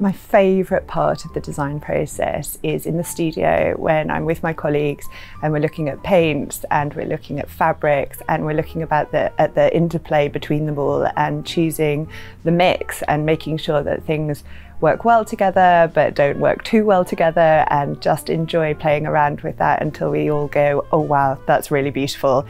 My favourite part of the design process is in the studio when I'm with my colleagues and we're looking at paints and we're looking at fabrics and we're looking about the at the interplay between them all and choosing the mix and making sure that things work well together but don't work too well together and just enjoy playing around with that until we all go, oh wow, that's really beautiful.